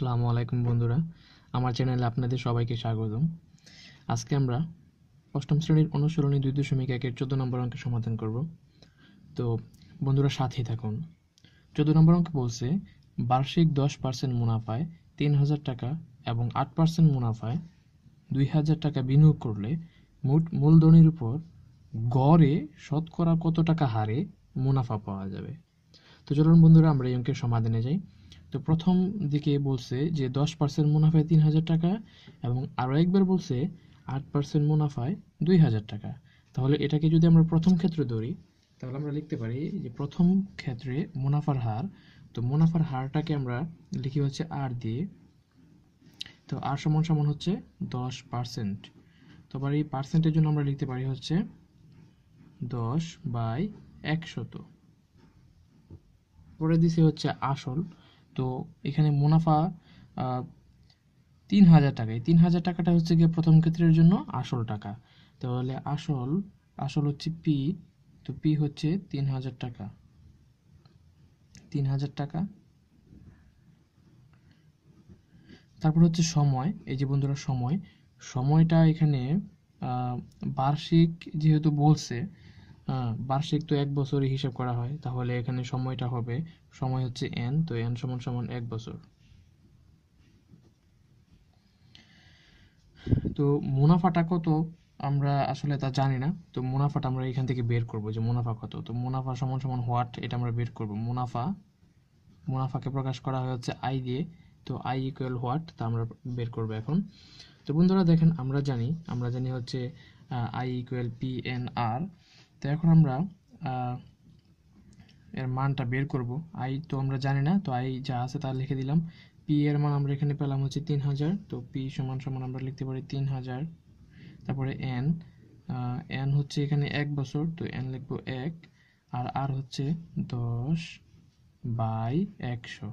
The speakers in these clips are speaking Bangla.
আসসালামু আলাইকুম, বন্ধুরা। আমার চ্যানেলে আপনাদের সবাইকে স্বাগতম। আজকে আমরা অষ্টম শ্রেণির অনুসরণী দুই দশমিক একের চোদ্দ নম্বর অঙ্কের সমাধান করব। তো, বন্ধুরা, সাথেই থাকুন। চোদ্দ নম্বর অঙ্ক বলছে, বার্ষিক দশ পার্সেন্ট মুনাফায় তিন হাজার টাকা এবং আট পার্সেন্ট মুনাফায় দুই হাজার টাকা বিনিয়োগ করলে মোট মূলধনের উপর গড়ে শতকরা কত টাকা হারে মুনাফা পাওয়া যাবে? তো চলুন, বন্ধুরা, আমরা এই অঙ্কের সমাধানে যাই। তো প্রথম দিকে বলছে যে দশ পার্সেন্ট মুনাফায় তিন হাজার টাকা এবং আরও একবার বলছে আট পার্সেন্ট মুনাফায় দুই হাজার টাকা। তাহলে এটাকে যদি আমরা প্রথম ক্ষেত্রে ধরি, তাহলে আমরা লিখতে পারি যে প্রথম ক্ষেত্রে মুনাফার হার, তো মুনাফার হারটাকে আমরা লিখি হচ্ছে আর দিয়ে। তো আর সমান সমান হচ্ছে দশ পার্সেন্ট তো আবার এই পার্সেন্টের জন্য আমরা লিখতে পারি হচ্ছে দশ বাই একশত। পরে দিছে হচ্ছে আসল। তো এখানে মুনাফা তিন হাজার টাকা। এই তিন হাজার টাকাটা হচ্ছে গিয়ে প্রথম ক্ষেত্রের জন্য আসল টাকা। তাহলে আসল আসল হচ্ছে পি তো পি হচ্ছে তিন হাজার টাকা। তিন হাজার টাকা। তারপর হচ্ছে সময়। এই যে বন্ধুরা, সময়। সময়টা এখানে বার্ষিক যেহেতু বলছে বার্ষিক তো এক বছরই হিসাব করা হয়, তাহলে এখানে সময়টা হবে, সময় হচ্ছে এন তো এন সমান সমান এক বছর। তো মুনাফাটা কত আমরা আসলে তা জানি না, তো মুনাফাটা আমরা এখান থেকে বের করব, যে মুনাফা কত। তো মুনাফা সমান সমান হোয়াট এটা আমরা বের করব। মুনাফা, মুনাফাকে প্রকাশ করা হচ্ছে আই দিয়ে, তো আই ইকুয়াল হোয়াট তা আমরা বের করব এখন। তো বন্ধুরা দেখেন, আমরা জানি আমরা জানি হচ্ছে I equal P N R তো এখন আমরা এর মানটা বের করব। আই তো আমরা জানি না, তো আই যা আছে তা লিখে দিলাম। পি এর মান আমরা এখানে পেলাম হচ্ছে তিন হাজার, তো পি সমান সমান আমরা লিখতে পারি তিন হাজার। তারপরে এন এন হচ্ছে এখানে এক বছর, তো এন লিখব এক, আর আর হচ্ছে দশ বাই একশো।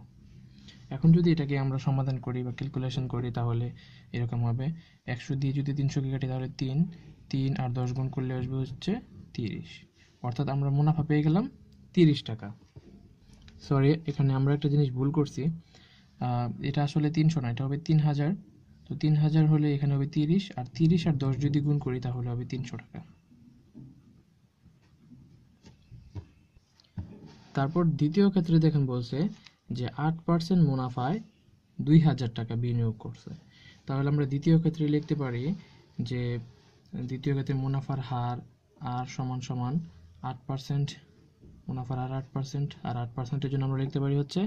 এখন যদি এটাকে আমরা সমাধান করি বা ক্যালকুলেশন করি তাহলে এরকম হবে। একশো দিয়ে যদি তিনশোকে কাটি তাহলে তিন তিন আর দশ গুণ করলে আসবে হচ্ছে তিরিশ। অর্থাৎ আমরা মুনাফা পেয়ে গেলাম তিরিশ টাকা। সরি এখানে আমরা একটা জিনিস ভুল করছি। এটা আসলে তিনশো না, এটা হবে তিন হাজার। তো তিন হাজার হলে এখানে হবে তিরিশ, আর তিরিশ আর দশ যদি গুণ করি তাহলে হবে তিনশো টাকা। তারপর দ্বিতীয় ক্ষেত্রে দেখেন বলছে যে আট পার্সেন্ট মুনাফায় দুই হাজার টাকা বিনিয়োগ করছে। তাহলে আমরা দ্বিতীয় ক্ষেত্রে লিখতে পারি যে দ্বিতীয় ক্ষেত্রে মুনাফার হার আর সমান সমান আট পার্সেন্ট মুনাফার আর আট পার্সেন্ট আর আট পার্সেন্টের জন্য আমরা লিখতে পারি হচ্ছে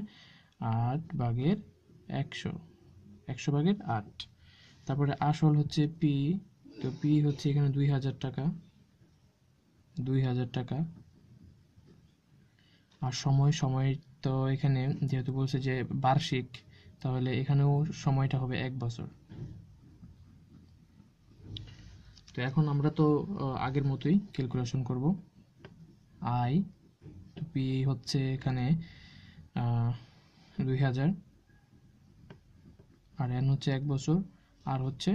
আট ভাগের একশো একশো ভাগের আট। তারপরে আসল হচ্ছে পি তো পি হচ্ছে এখানে দুই হাজার টাকা, দুই হাজার টাকা। আর সময় সময় তো এখানে যেহেতু বলছে যে বার্ষিক, তাহলে এখানেও সময়টা হবে এক বছর তো এখন আমরা তো আগের মতোই ক্যালকুলেশন করব। আই তো পি হচ্ছে এখানে দুই হাজার। আর এন হচ্ছে এক বছর আর হচ্ছে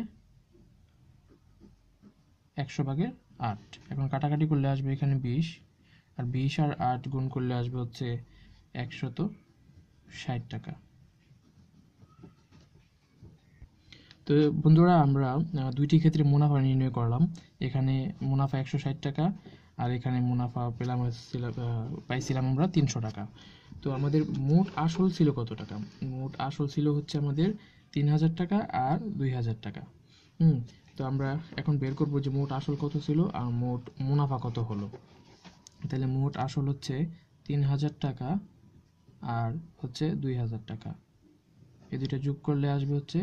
একশো ভাগের আট। এখন কাটাকাটি করলে আসবে এখানে বিশ। আর বিশ আর আট গুণ করলে আসবে হচ্ছে একশত ষাট টাকা। তো বন্ধুরা, আমরা দুইটি ক্ষেত্রে মুনাফা নির্ণয় করলাম। এখানে মুনাফা একশো ষাট টাকা, আর এখানে মুনাফা পেলাম পাইছিলাম আমরা তিনশো টাকা। তো আমাদের মোট আসল ছিল কত টাকা? মোট আসল ছিল হচ্ছে আমাদের তিন হাজার টাকা আর দুই হাজার টাকা। হুম, তো আমরা এখন বের করব যে মোট আসল কত ছিল আর মোট মুনাফা কত হলো। তাহলে মোট আসল হচ্ছে তিন হাজার টাকা আর হচ্ছে দুই হাজার টাকা। এই দুইটা যোগ করলে আসবে হচ্ছে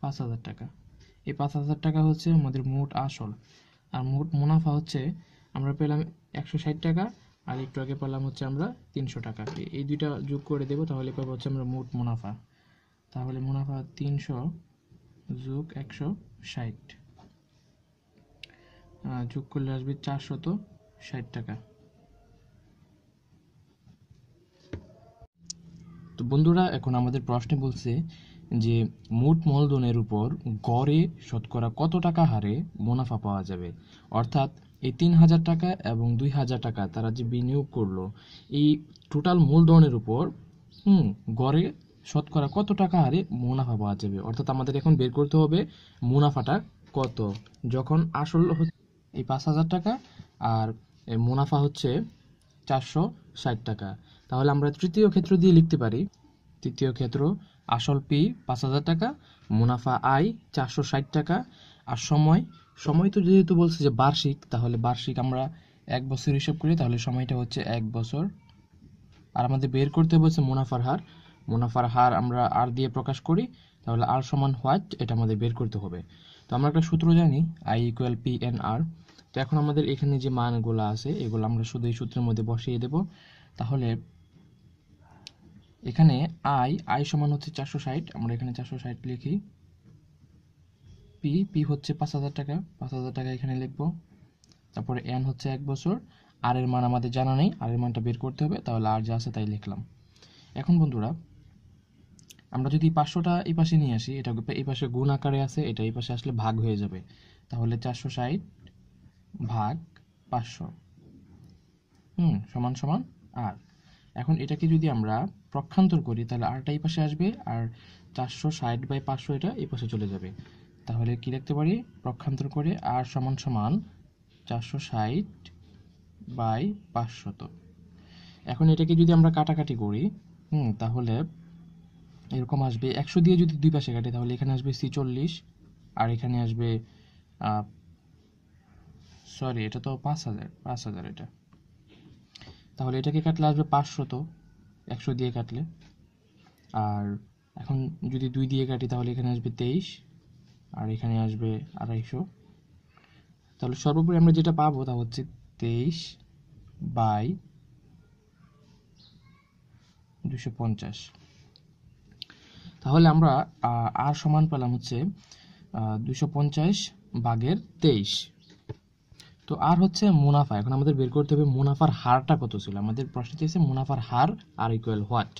পাঁচ হাজার টাকা। এই পাঁচ হাজার টাকা হচ্ছে আমাদের মোট আসল। আর মোট মুনাফা হচ্ছে, আমরা পেলাম একশো ষাট টাকা, আর একটু আগে পেলাম হচ্ছে আমরা তিনশো টাকা। এই দুইটা যোগ করে দেবো, তাহলে পাবো হচ্ছে আমরা মোট মুনাফা। তাহলে মুনাফা তিনশো যোগ একশো ষাট। যোগ করলে আসবে চারশত ষাট টাকা। তো বন্ধুরা, এখন আমাদের প্রশ্নে বলছে যে, মোট মূলধনের উপর গড়ে শতকরা কত টাকা হারে মুনাফা পাওয়া যাবে? অর্থাৎ এই তিন হাজার টাকা এবং দুই হাজার টাকা তারা যে বিনিয়োগ করল, এই টোটাল মূলধনের উপর, হুম, গড়ে শতকরা কত টাকা হারে মুনাফা পাওয়া যাবে? অর্থাৎ আমাদের এখন বের করতে হবে মুনাফাটা কত? যখন আসল এই পাঁচ হাজার টাকা আর মুনাফা হচ্ছে চারশো ষাট টাকা। তাহলে আমরা তৃতীয় ক্ষেত্র দিয়ে লিখতে পারি। তৃতীয় ক্ষেত্র, আসল পি পাঁচ হাজার টাকা, মুনাফা আই চারশো ষাট টাকা। আর সময় সময় তো যেহেতু বলছে যে বার্ষিক, তাহলে বার্ষিক আমরা এক বছর হিসাব করি, তাহলে সময়টা হচ্ছে এক বছর। আর আমাদের বের করতে বলছে মুনাফার হার। মুনাফার হার আমরা আর দিয়ে প্রকাশ করি, তাহলে আর সমান হোয়াট, এটা আমাদের বের করতে হবে। তো আমরা একটা সূত্র জানি, I equal P N R তো এখন আমাদের এখানে যে মানগুলো আছে, এগুলো আমরা শুধু এই সূত্রের মধ্যে বসিয়ে দেব। তাহলে এখানে আই আই সমান হচ্ছে চারশো ষাট, আমরা এখানে চারশো ষাট লিখি। পি পি হচ্ছে পাঁচ হাজার টাকা, পাঁচ হাজার টাকা এখানে লিখব। তারপরে এন হচ্ছে এক বছর আর এর মান আমাদের জানা নেই আর এর মানটা বের করতে হবে, তাহলে আর যা আছে তাই লিখলাম। এখন বন্ধুরা, আমরা যদি পাঁচশোটা এই পাশে নিয়ে আসি, এটা এই পাশে গুণ আকারে আছে, এটা এই পাশে আসলে ভাগ হয়ে যাবে। তাহলে চারশো ষাট ভাগ পাঁচশো, হুম, সমান সমান আর এখন এটাকে যদি আমরা প্রক্ষান্তর করি, তাহলে আরটা এই পাশে আসবে, আর চারশো ষাট বাই পাঁচশো এটা এই পাশে চলে যাবে। তাহলে কি লিখতে পারি? প্রক্ষান্তর করে আর সমান সমান চারশো ষাট বাই পাঁচশত এখন এটাকে যদি আমরা কাটাকাটি করি, হুম, তাহলে এরকম আসবে। একশো দিয়ে যদি দুই পাশে কাটে, তাহলে এখানে আসবে সি চল্লিশ আর এখানে আসবে সরি এটা তো পাঁচ হাজার পাঁচ হাজার এটা। তাহলে এটাকে কাটলে আসবে পাঁচশত একশো দিয়ে কাটলে। আর এখন যদি দুই দিয়ে কাটি, তাহলে এখানে আসবে তেইশ, আর এখানে আসবে আড়াইশো। তাহলে সর্বোপরি আমরা যেটা পাবো তা হচ্ছে তেইশ বাই দুশো পঞ্চাশ। তাহলে আমরা আর সমান পেলাম হচ্ছে দুশো পঞ্চাশ বাঘের তেইশ। তো আর হচ্ছে মুনাফা, এখন আমাদের বের করতে হবে মুনাফার হারটা কত ছিল? আমাদের প্রশ্ন চেয়েছে মুনাফার হার আর ইকুয়াল হোয়াট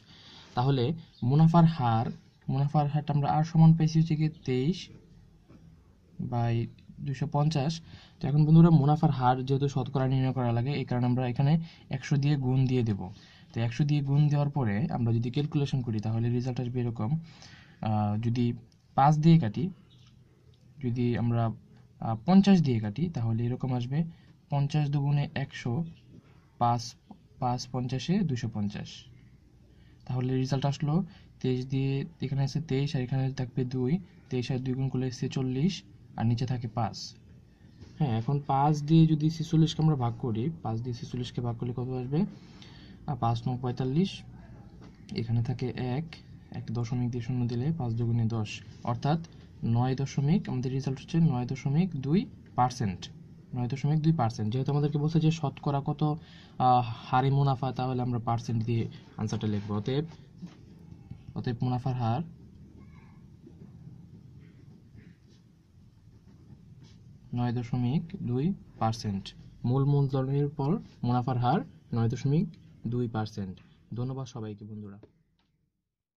তাহলে মুনাফার হার, মুনাফার হারটা আমরা আর সমান পেয়েছি হচ্ছে কি তেইশ বাই দুশো পঞ্চাশ। তো এখন বন্ধুরা মুনাফার হার যেহেতু শতকরা নির্ণয় করা লাগে, এই কারণে আমরা এখানে একশো দিয়ে গুণ দিয়ে দেব। তো একশো দিয়ে গুণ দেওয়ার পরে আমরা যদি ক্যালকুলেশন করি, তাহলে রেজাল্ট আসবে এরকম যদি পাঁচ দিয়ে কাটি, যদি আমরা পঞ্চাশ দিয়ে কাটি, তাহলে এরকম আসবে পঞ্চাশ দুগুণে একশো পাঁচ পাঁচ পঞ্চাশে দুশো পঞ্চাশ। তাহলে রেজাল্ট আসলো তেইশ দিয়ে, এখানে আছে তেইশ আর এখানে থাকবে দুই, তেইশ আর দুই গুণ করলে এসছে চল্লিশ আর নিচে থাকে পাঁচ। হ্যাঁ এখন পাঁচ দিয়ে যদি ছেচল্লিশকে আমরা ভাগ করি, পাঁচ দিয়ে ছেচল্লিশকে ভাগ করলে কত আসবে? পাঁচ নয় পঁয়তাল্লিশ, এখানে থাকে এক এক দশমিক দিয়ে শূন্য দিলে পাঁচ দুগুণে দশ। অর্থাৎ নয় দশমিক, আমাদের রেজাল্ট হচ্ছে নয় দশমিক দুই পার্সেন্ট নয় দশমিক দুই পার্সেন্ট যেহেতু আমাদেরকে বলছে যে শতকরা কত হারে মুনাফা, তাহলে আমরা পার্সেন্ট দিয়ে আনসারটা লিখব। অতএব অতএব মুনাফার হার নয় দশমিক দুই পার্সেন্ট মূল মূলধনের পর মুনাফার হার নয় দশমিক দুই পার্সেন্ট ধন্যবাদ সবাইকে, বন্ধুরা।